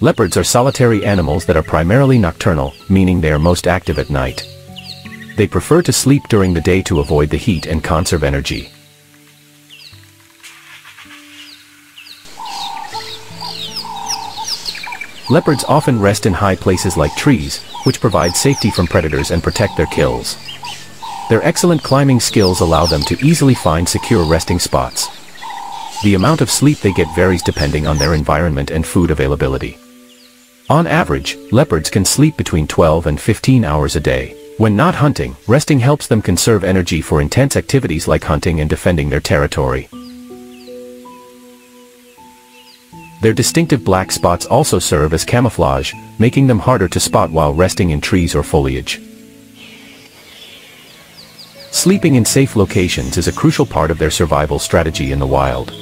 Leopards are solitary animals that are primarily nocturnal, meaning they are most active at night. They prefer to sleep during the day to avoid the heat and conserve energy. Leopards often rest in high places like trees, which provide safety from predators and protect their kills. Their excellent climbing skills allow them to easily find secure resting spots. The amount of sleep they get varies depending on their environment and food availability. On average, leopards can sleep between 12 and 15 hours a day. When not hunting, resting helps them conserve energy for intense activities like hunting and defending their territory. Their distinctive black spots also serve as camouflage, making them harder to spot while resting in trees or foliage. Sleeping in safe locations is a crucial part of their survival strategy in the wild.